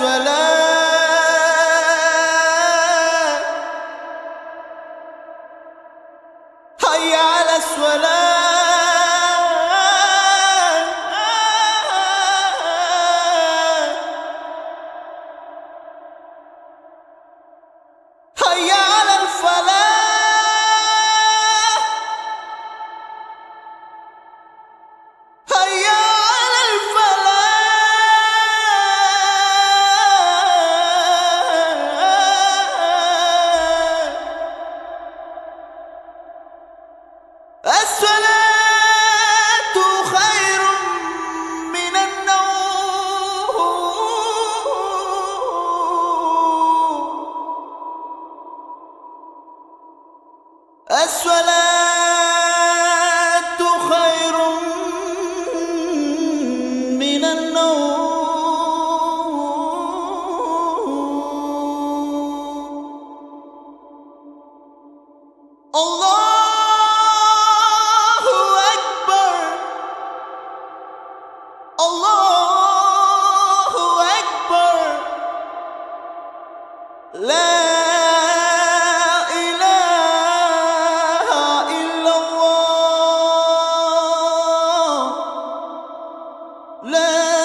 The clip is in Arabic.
على الصلاة خير من النوم. الله أكبر. الله أكبر. لا الْمَاءِ